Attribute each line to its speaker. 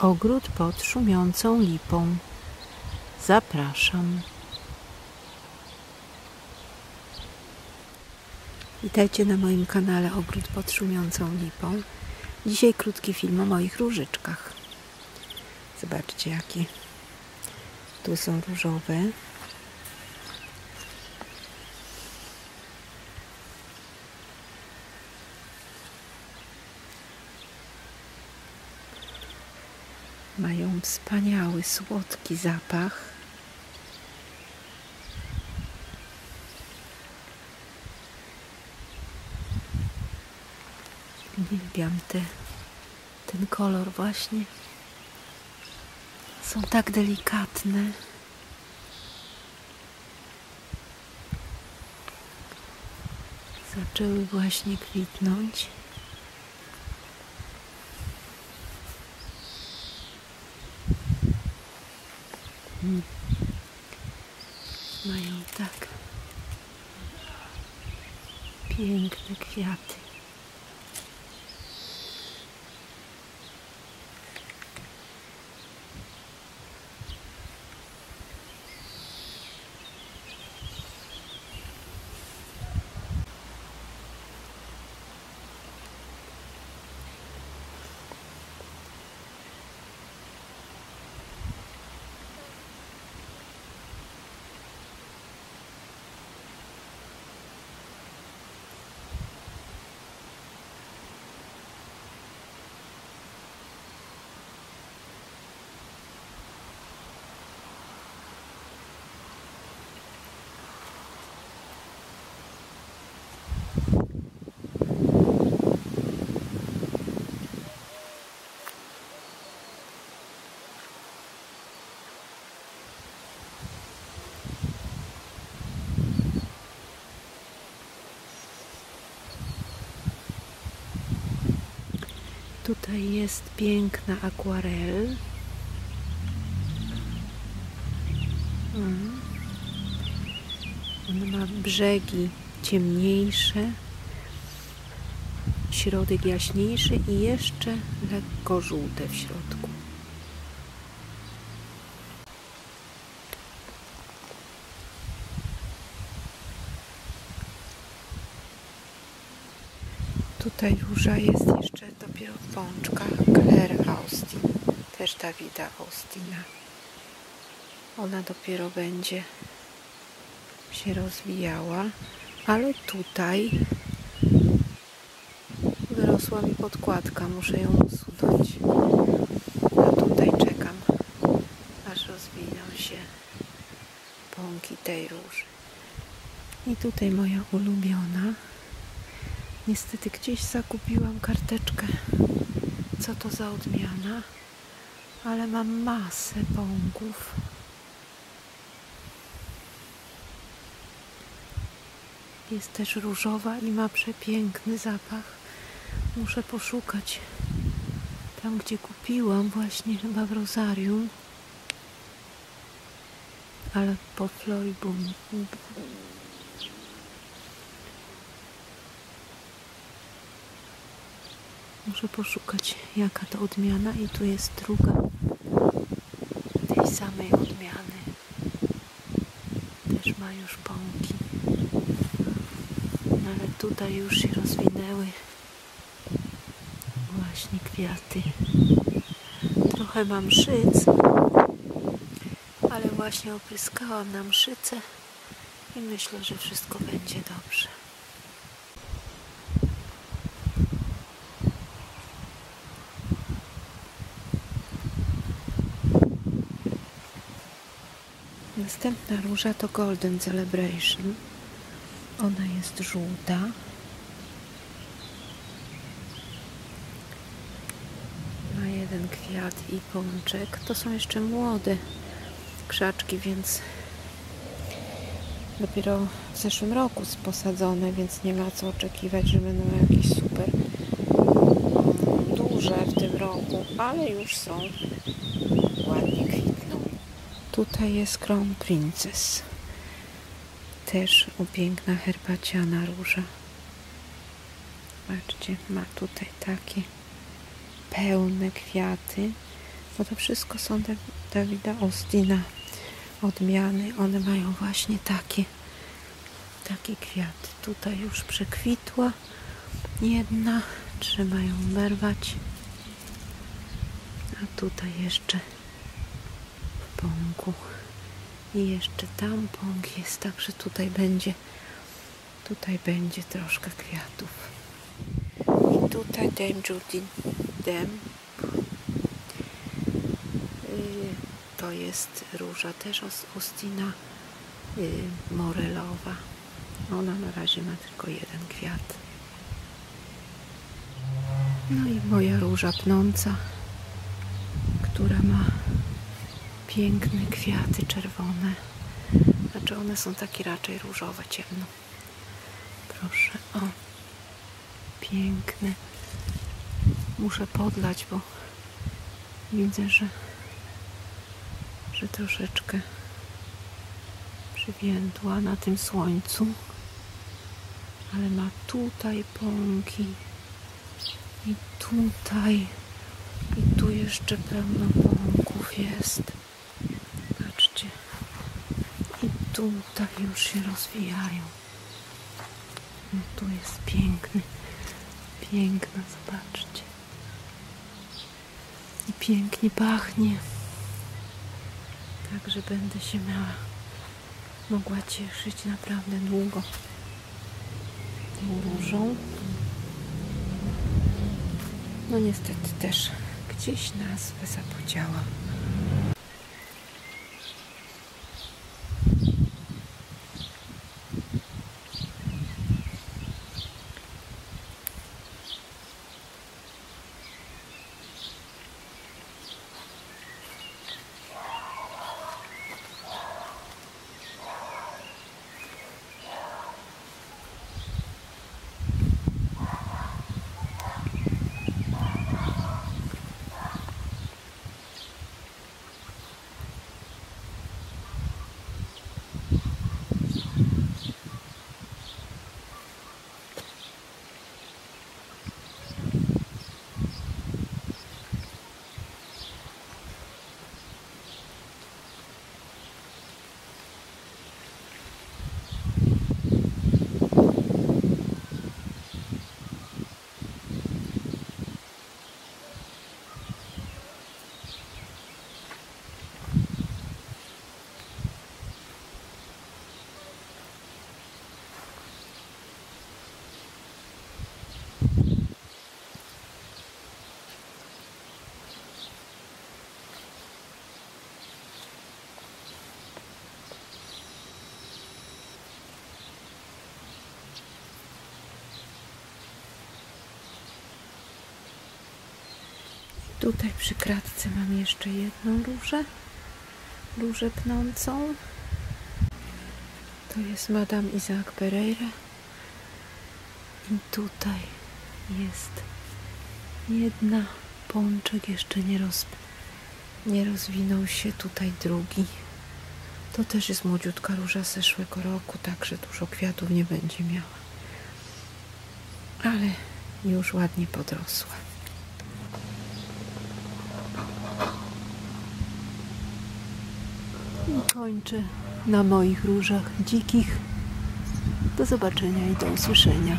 Speaker 1: Ogród pod szumiącą lipą. Zapraszam. Witajcie na moim kanale Ogród pod szumiącą lipą. Dzisiaj krótki film o moich różyczkach. Zobaczcie jakie tu są różowe. Mają wspaniały, słodki zapach. Uwielbiam te, ten kolor właśnie. Są tak delikatne. Zaczęły właśnie kwitnąć. Mają tak piękne kwiaty. Tutaj jest piękna akwarel. Mm. On ma brzegi ciemniejsze, środek jaśniejszy i jeszcze lekko żółte w środku. Tutaj róża jest jeszcze dopiero w pączkach Claire Austin, też Dawida Austina. Ona dopiero będzie się rozwijała, ale tutaj wyrosła mi podkładka, muszę ją usunąć. A tutaj czekam, aż rozwiną się pąki tej róży. I tutaj moja ulubiona Niestety gdzieś zakupiłam karteczkę, co to za odmiana, ale mam masę bąków. Jest też różowa i ma przepiękny zapach. Muszę poszukać tam, gdzie kupiłam, właśnie chyba w Rosarium. Ale po Floribum Muszę poszukać jaka to odmiana i tu jest druga tej samej odmiany. Też ma już pąki. No ale tutaj już się rozwinęły właśnie kwiaty. Trochę mam szyc, ale właśnie opryskałam na mszycę i myślę, że wszystko będzie dobrze. Następna róża to Golden Celebration. Ona jest żółta. Ma jeden kwiat i pączek. To są jeszcze młode krzaczki, więc dopiero w zeszłym roku posadzone, więc nie ma co oczekiwać, że będą jakieś super duże w tym roku, ale już są. Tutaj jest Crown Princess. Też piękna herbaciana róża. Patrzcie, ma tutaj takie pełne kwiaty. Bo to wszystko są Da- Dawida Austina odmiany. One mają właśnie takie, takie kwiaty. Tutaj już przekwitła jedna. Trzeba ją berwać. A tutaj jeszcze pąku. I jeszcze tam pąk jest, także tutaj będzie tutaj będzie troszkę kwiatów. I tutaj Dame Judy Dem. Y, To jest róża też z Ustina y, morelowa. Ona na razie ma tylko jeden kwiat. No i moja róża pnąca, która ma piękne kwiaty czerwone. Znaczy one są takie raczej różowe, ciemno. Proszę, o. Piękne. Muszę podlać, bo widzę, że, że troszeczkę przywiędła na tym słońcu. Ale ma tutaj pąki. I tutaj. I tu jeszcze pełno pąków jest. Patrzcie. I tutaj już się rozwijają. No tu jest piękny, piękna, zobaczcie. I pięknie pachnie. Także będę się miała, mogła cieszyć naprawdę długo tą różą. No niestety też gdzieś nazwę zapodziałam. Tutaj przy kratce mam jeszcze jedną różę. Różę pnącą. To jest Madame Isaac Pereira. I tutaj jest jedna pączek, jeszcze nie, roz, nie rozwinął się. Tutaj drugi. To też jest młodziutka róża z zeszłego roku, także dużo kwiatów nie będzie miała. Ale już ładnie podrosła. Kończę na moich różach dzikich. Do zobaczenia i do usłyszenia.